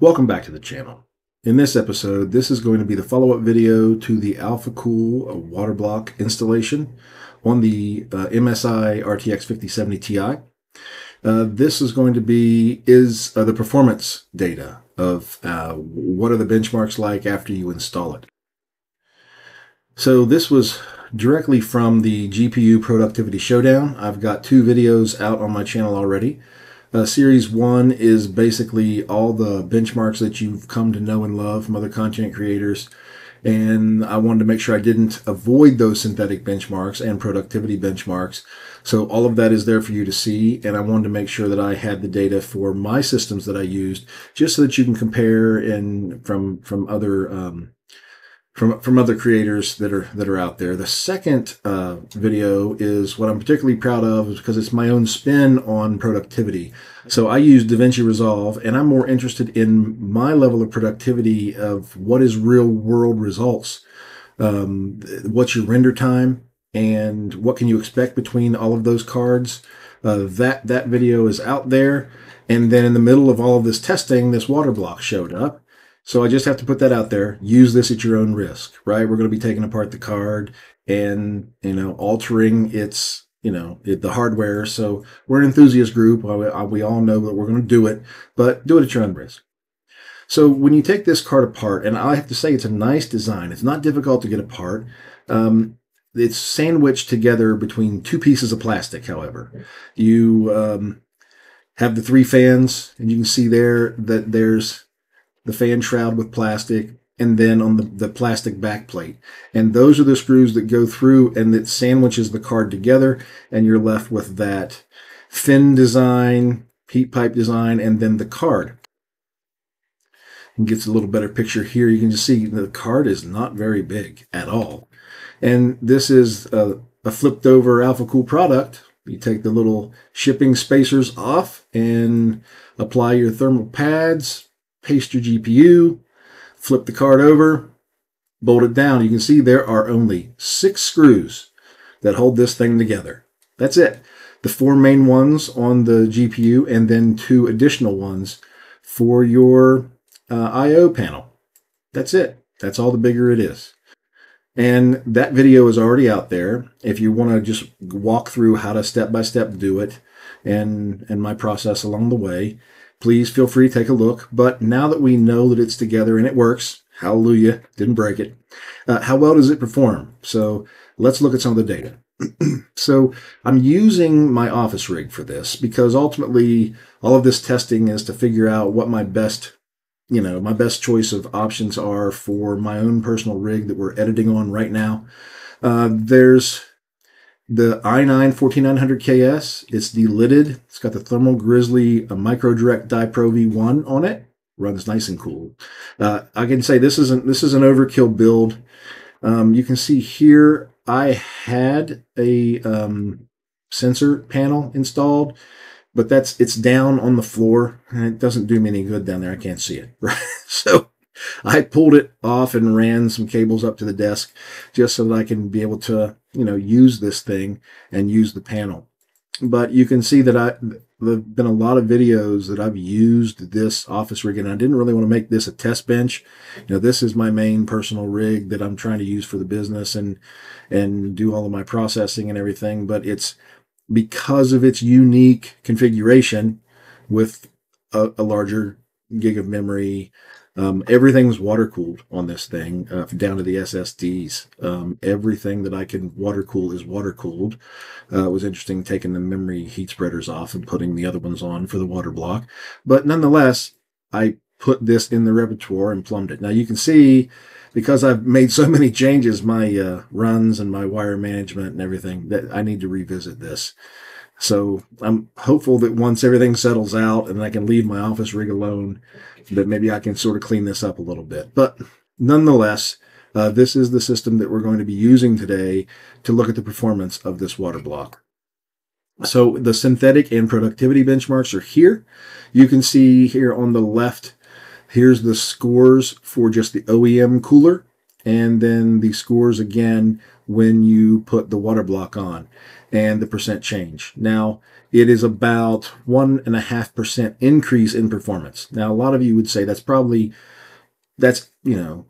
Welcome back to the channel. In this episode, this is going to be the follow-up video to the AlphaCool water block installation on the uh, MSI RTX 5070 Ti. Uh, this is going to be is uh, the performance data of uh, what are the benchmarks like after you install it. So this was directly from the GPU Productivity Showdown. I've got two videos out on my channel already. Uh, series one is basically all the benchmarks that you've come to know and love from other content creators. And I wanted to make sure I didn't avoid those synthetic benchmarks and productivity benchmarks. So all of that is there for you to see. And I wanted to make sure that I had the data for my systems that I used, just so that you can compare and from, from other, um, from from other creators that are that are out there. The second uh, video is what I'm particularly proud of because it's my own spin on productivity. So I use DaVinci Resolve, and I'm more interested in my level of productivity of what is real world results. Um, what's your render time, and what can you expect between all of those cards? Uh, that that video is out there, and then in the middle of all of this testing, this water block showed up so I just have to put that out there. Use this at your own risk, right? We're going to be taking apart the card and, you know, altering its, you know, it, the hardware. So we're an enthusiast group. We all know that we're going to do it, but do it at your own risk. So when you take this card apart, and I have to say it's a nice design. It's not difficult to get apart. Um, it's sandwiched together between two pieces of plastic, however. You um, have the three fans, and you can see there that there's the fan shroud with plastic, and then on the, the plastic back plate. And those are the screws that go through and it sandwiches the card together, and you're left with that fin design, heat pipe design, and then the card. And gets a little better picture here. You can just see the card is not very big at all. And this is a, a flipped over AlphaCool product. You take the little shipping spacers off and apply your thermal pads, paste your GPU, flip the card over, bolt it down. You can see there are only six screws that hold this thing together. That's it. The four main ones on the GPU and then two additional ones for your uh, I.O. panel. That's it. That's all the bigger it is. And that video is already out there. If you want to just walk through how to step by step do it and, and my process along the way, please feel free to take a look. But now that we know that it's together and it works, hallelujah, didn't break it, uh, how well does it perform? So let's look at some of the data. so I'm using my office rig for this because ultimately all of this testing is to figure out what my best you know my best choice of options are for my own personal rig that we're editing on right now uh, there's the i9 14900KS, it's delidded. It's got the Thermal Grizzly Micro Direct Die Pro V1 on it. Runs nice and cool. Uh, I can say this isn't this is an overkill build. Um, you can see here I had a um, sensor panel installed, but that's it's down on the floor and it doesn't do me any good down there. I can't see it. Right. so I pulled it off and ran some cables up to the desk just so that I can be able to, you know, use this thing and use the panel. But you can see that I there've been a lot of videos that I've used this office rig and I didn't really want to make this a test bench. You know, this is my main personal rig that I'm trying to use for the business and and do all of my processing and everything, but it's because of its unique configuration with a, a larger gig of memory, um, everything's water cooled on this thing, uh, down to the SSDs. Um, everything that I can water cool is water cooled. Uh, it was interesting taking the memory heat spreaders off and putting the other ones on for the water block. But nonetheless, I put this in the repertoire and plumbed it. Now you can see, because I've made so many changes, my uh, runs and my wire management and everything, that I need to revisit this. So I'm hopeful that once everything settles out and I can leave my office rig alone, that maybe I can sort of clean this up a little bit. But nonetheless, uh, this is the system that we're going to be using today to look at the performance of this water block. So the synthetic and productivity benchmarks are here. You can see here on the left, here's the scores for just the OEM cooler, and then the scores again when you put the water block on and the percent change. Now, it is about one and a half percent increase in performance. Now, a lot of you would say that's probably, that's, you know,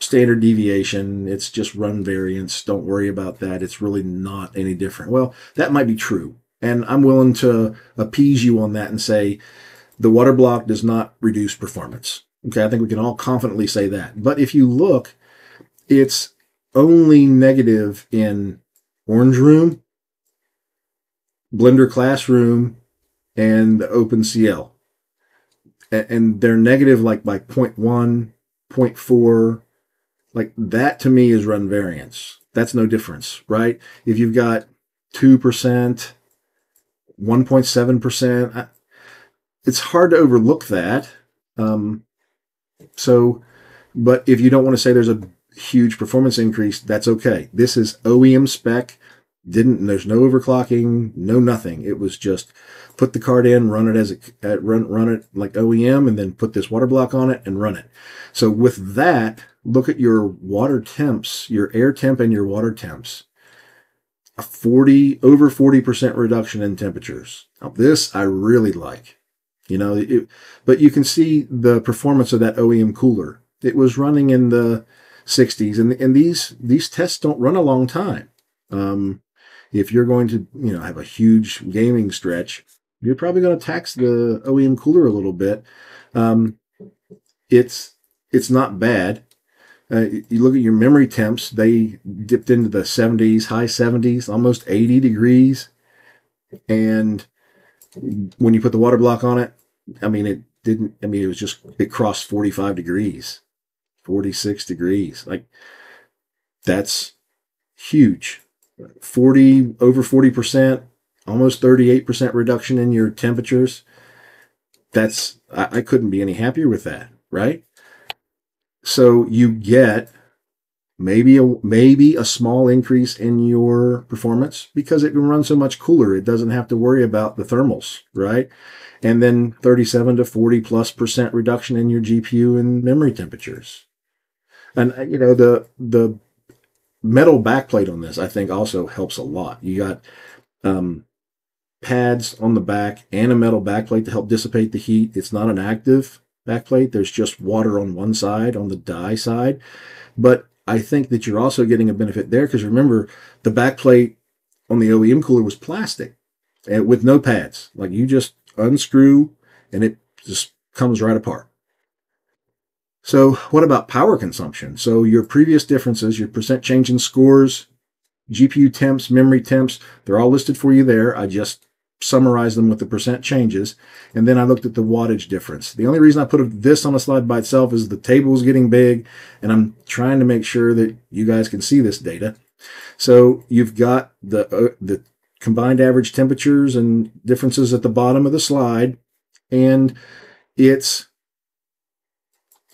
standard deviation. It's just run variance. Don't worry about that. It's really not any different. Well, that might be true. And I'm willing to appease you on that and say the water block does not reduce performance. Okay, I think we can all confidently say that. But if you look, it's only negative in Orange Room, Blender Classroom, and the OpenCL. And they're negative like by 0.1, 0.4. Like that to me is run variance. That's no difference, right? If you've got 2%, 1.7%, it's hard to overlook that. Um, so, but if you don't want to say there's a huge performance increase, that's okay. This is OEM spec. Didn't there's no overclocking, no nothing. It was just put the card in, run it as it uh, run run it like OEM, and then put this water block on it and run it. So with that, look at your water temps, your air temp and your water temps. A 40 over 40% reduction in temperatures. Now this I really like. You know, it, but you can see the performance of that OEM cooler. It was running in the 60s, and and these these tests don't run a long time. Um, if you're going to you know have a huge gaming stretch, you're probably going to tax the OEM cooler a little bit. Um, it's it's not bad. Uh, you look at your memory temps; they dipped into the 70s, high 70s, almost 80 degrees, and when you put the water block on it, I mean, it didn't, I mean, it was just, it crossed 45 degrees, 46 degrees. Like, that's huge. 40, over 40%, almost 38% reduction in your temperatures. That's, I, I couldn't be any happier with that, right? So you get maybe a maybe a small increase in your performance because it can run so much cooler it doesn't have to worry about the thermals right and then 37 to 40 plus percent reduction in your gpu and memory temperatures and uh, you know the the metal backplate on this i think also helps a lot you got um, pads on the back and a metal backplate to help dissipate the heat it's not an active backplate there's just water on one side on the die side but I think that you're also getting a benefit there because remember the backplate on the OEM cooler was plastic and with no pads. Like you just unscrew and it just comes right apart. So what about power consumption? So your previous differences, your percent change in scores, GPU temps, memory temps, they're all listed for you there. I just summarized them with the percent changes. And then I looked at the wattage difference. The only reason I put this on a slide by itself is the table is getting big and I'm trying to make sure that you guys can see this data. So you've got the, uh, the combined average temperatures and differences at the bottom of the slide. And it's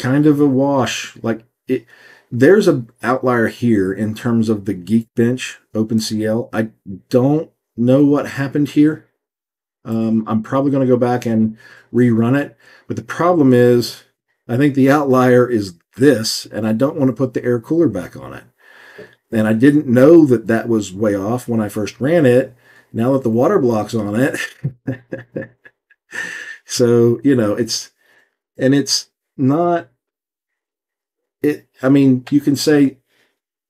kind of a wash. Like it, there's an outlier here in terms of the Geekbench OpenCL. I don't know what happened here. Um, I'm probably going to go back and rerun it. But the problem is, I think the outlier is this, and I don't want to put the air cooler back on it. And I didn't know that that was way off when I first ran it. Now that the water block's on it. so, you know, it's, and it's not, it, I mean, you can say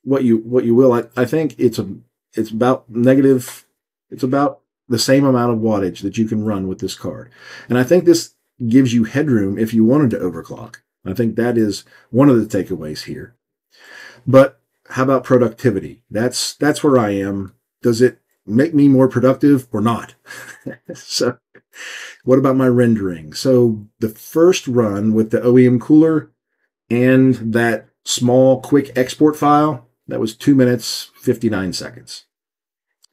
what you, what you will. I, I think it's a, it's about negative, it's about the same amount of wattage that you can run with this card. And I think this gives you headroom if you wanted to overclock. I think that is one of the takeaways here. But how about productivity? That's that's where I am. Does it make me more productive or not? so what about my rendering? So the first run with the OEM cooler and that small quick export file, that was two minutes, 59 seconds.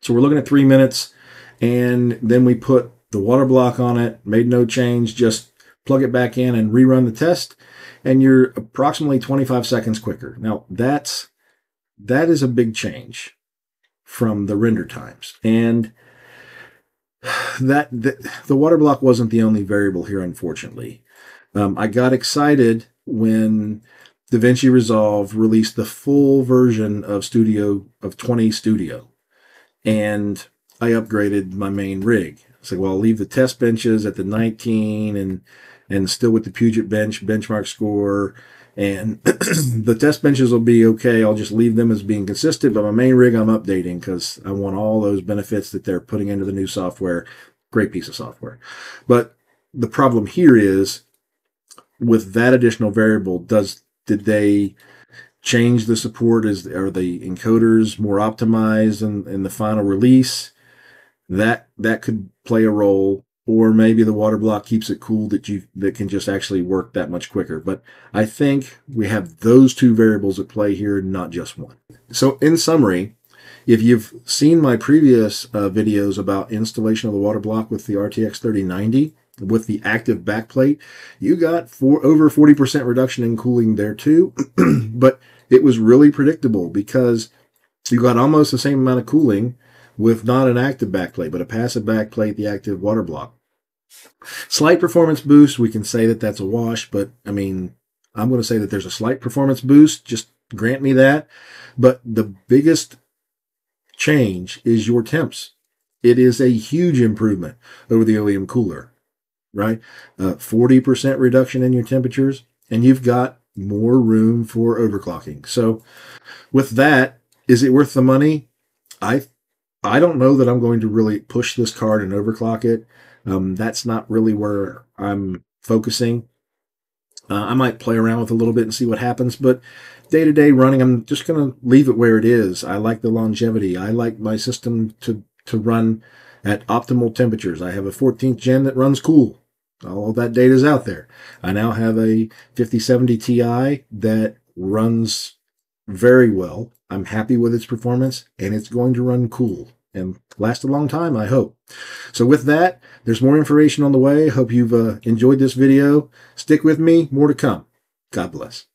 So we're looking at three minutes. And then we put the water block on it, made no change, just plug it back in and rerun the test. And you're approximately 25 seconds quicker. Now that's, that is a big change from the render times. And that the, water block wasn't the only variable here, unfortunately. Um, I got excited when DaVinci Resolve released the full version of Studio of 20 Studio, and I upgraded my main rig. It's like, well, I'll leave the test benches at the 19 and and still with the Puget bench benchmark score. And the test benches will be okay. I'll just leave them as being consistent. But my main rig, I'm updating because I want all those benefits that they're putting into the new software. Great piece of software. But the problem here is with that additional variable, does did they change the support? Is are the encoders more optimized in, in the final release? That that could play a role, or maybe the water block keeps it cool that you that can just actually work that much quicker. But I think we have those two variables at play here, not just one. So in summary, if you've seen my previous uh, videos about installation of the water block with the RTX 3090, with the active backplate, you got for over 40% reduction in cooling there too. but it was really predictable because you got almost the same amount of cooling with not an active backplate, but a passive backplate, the active water block. Slight performance boost, we can say that that's a wash, but I mean, I'm going to say that there's a slight performance boost. Just grant me that. But the biggest change is your temps. It is a huge improvement over the OEM cooler right? Uh, 40% reduction in your temperatures, and you've got more room for overclocking. So, with that, is it worth the money? I I don't know that I'm going to really push this card and overclock it. Um, that's not really where I'm focusing. Uh, I might play around with a little bit and see what happens, but day to day running, I'm just going to leave it where it is. I like the longevity. I like my system to to run at optimal temperatures. I have a 14th gen that runs cool. All that data is out there. I now have a 5070 Ti that runs very well. I'm happy with its performance and it's going to run cool and last a long time, I hope. So with that, there's more information on the way. Hope you've uh, enjoyed this video. Stick with me, more to come. God bless.